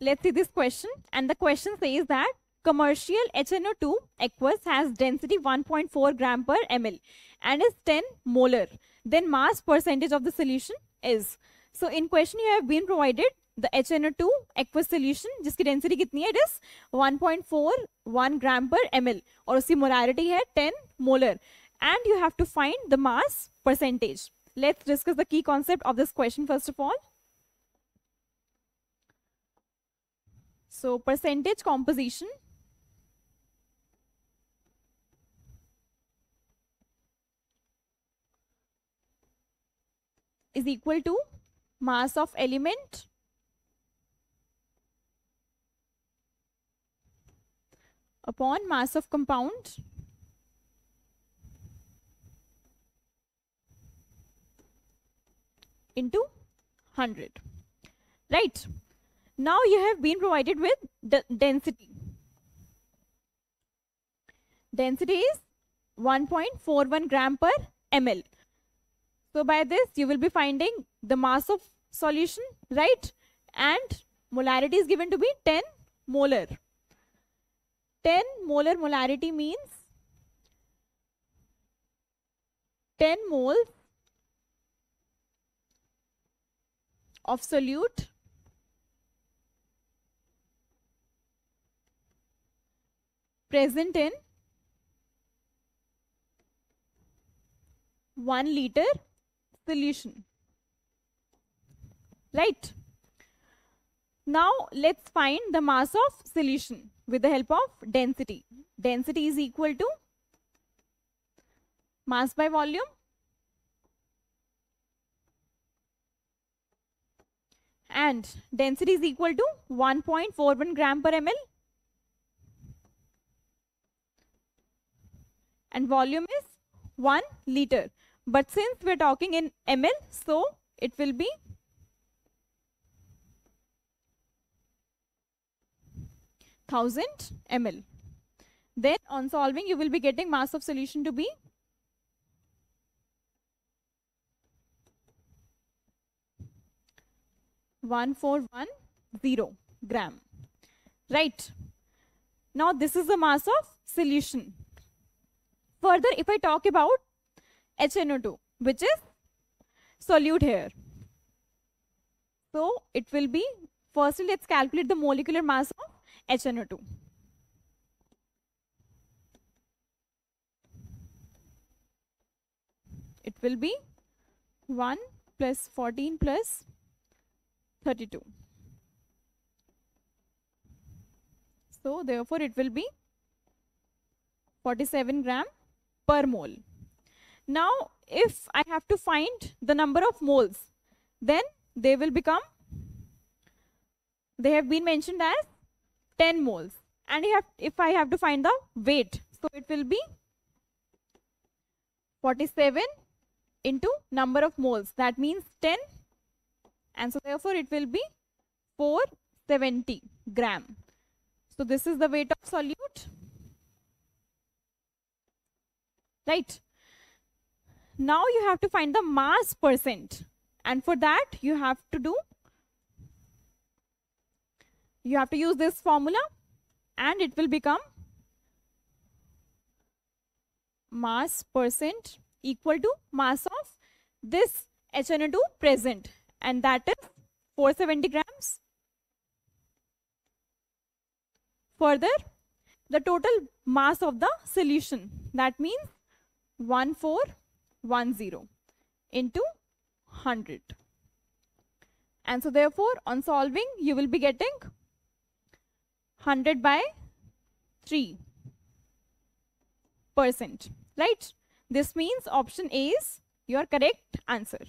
let's see this question. And the question says that commercial HNO2 aqueous has density 1.4 gram per ml and is 10 molar. Then mass percentage of the solution is. So in question you have been provided the HNO2 aqueous solution जिसकी density कितनी है it is 1.41 gram per ml और उसकी molarity है 10 molar and you have to find the mass percentage. Let's discuss the key concept of this question first of all. So percentage composition. Is equal to mass of element. Upon mass of compound. Into 100 right now you have been provided with the density. Density is 1.41 gram per ml. So by this you will be finding the mass of solution right? And molarity is given to be 10 molar. 10 molar molarity means 10 moles of solute present in 1 liter solution. Right. Now let's find the mass of solution with the help of density. Density is equal to mass by volume and density is equal to 1.41 gram per ml and volume is 1 liter but since we're talking in ml so it will be thousand ml then on solving you will be getting mass of solution to be 1410 gram. Right. Now this is the mass of solution. Further, if I talk about HNO2, which is solute here. So it will be, firstly let's calculate the molecular mass of HNO2. It will be 1 plus 14 plus 32. So therefore it will be 47 gram per mole. Now if I have to find the number of moles then they will become they have been mentioned as 10 moles and have, if I have to find the weight so it will be 47 into number of moles that means 10 and so therefore it will be 470 gram. So this is the weight of solute. Right. Now you have to find the mass percent and for that you have to do you have to use this formula and it will become mass percent equal to mass of this HNO2 present and that is 470 grams. Further, the total mass of the solution that means 1410 into 100. And so therefore on solving you will be getting 100 by 3 percent right this means option a is your correct answer